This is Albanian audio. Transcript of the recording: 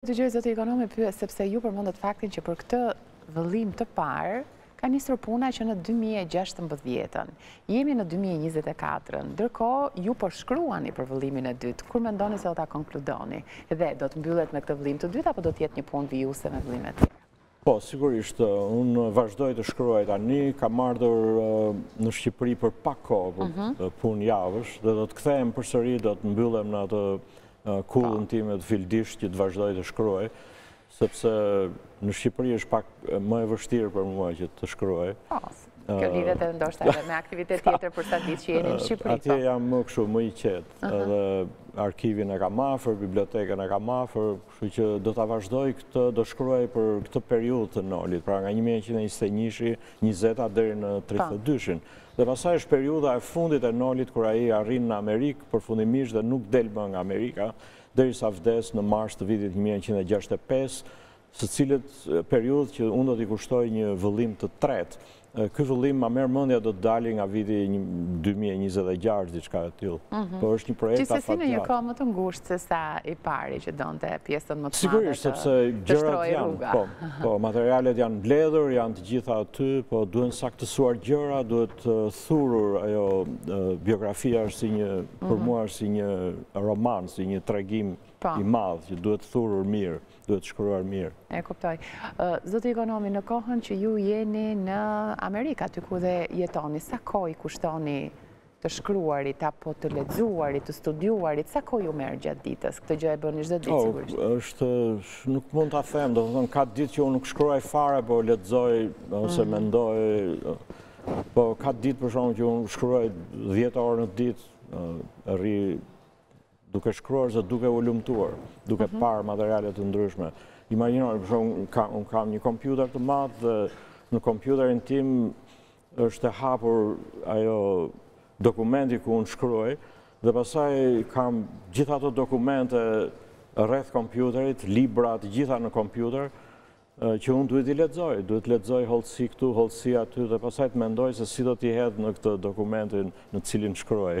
Dëgjo zoti Ikonomi pyes sepse ju përmendët faktin që për këtë vëllim të parë ka nisur puna që në dy mijë e gjashtëmbëdhjetën. Jemi në dy mijë e njëzet e katërën. Ndërkohë ju po shkruani për vëllimin e dytë. Kur mendoni se do ta konkludoni? Dhe do të mbyllet me këtë vëllim të dytë apo do të jetë një punë vijuese me vëllime të tjera? Po, sigurisht, unë vazhdoj të shkruaj tani, kam ardhur në Shqipëri për pak kohë, mhm. punë javësh, dhe do të kthehem përsëri, do të mbyllem në atë kullën time të fildisht që të vazhdoj të shkruaj, sepse në Shqipëri është pak më e vështirë për mua që të shkruaj. Po, kjo lidhet ndoshta edhe me aktivitete të tjera për sa ditë që jeni në Shqipëri. Atje po. jam më kështu, më i qetë, edhe arkivin e kam afër, bibliotekën e kam afër, Kështu që do ta vazhdoj këtë, do shkruaj për këtë periudhë të Nolit, pra nga një mijë e nëntëqind e njëzet e njëshi, njëzeta deri në tridhjetë e dyshin. Dhe pastaj është periudha e fundit e Nolit kur ai arrin në Amerikë përfundimisht dhe nuk del më nga Amerika derisa vdes në mars të vitit një mijë e nëntëqind e gjashtëdhjetë e pesë, së cilët periudhë që unë do t'i kushtoj një vëllim të tretë. Ky vëllim ma merr mendja do të dali nga viti dy mijë e njëzet e gjashtë diçka e tillë. Mhm. Por është një projekt afatgjatë. Gjithsesi në një kohë më të ngushtë se sa i pari që donte pjesën më të madhe të Sigurisht sepse gjërat janë, po, po materialet janë mbledhur, janë të gjitha aty, po duhen saktësuar gjëra, duhet thurur ajo biografia është si një për mhm. mua është si një roman, si një tregim po. i madh që duhet thurur mirë. duhet shkruar mirë. E kuptoj. Zoti Ikonomi, në kohën që ju jeni në Amerikë, aty ku dhe jetoni, sa kohë i kushtoni të shkruarit, apo të lexuarit, të studiuarit, sa kohë ju merr gjatë ditës, këtë gjë e bëni çdo ditë, sigurisht? Po, është, nuk mund ta them, domethënë, ka ditë që unë nuk shkruaj fare, po lexoj, ose mhm. mendoj, po ka ditë për shembull që unë shkruaj 10 orë në ditë, rri duke shkruar ose duke hulumtuar, duke mhm. parë materiale të ndryshme. Imaginoni, për shembull, unë kam një kompjuter të madh dhe në kompjuterin tim është e hapur ai dokumenti ku unë shkruaj dhe pastaj kam gjithë ato dokumente rreth kompjuterit, libra të gjitha në kompjuter, që unë duhet t'i lexoj, duhet të lexoj hollësi këtu, hollësi aty dhe pastaj të mendoj se si do t'i hedh në këtë dokumentin në cilin shkruaj.